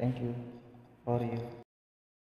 Thank you for you.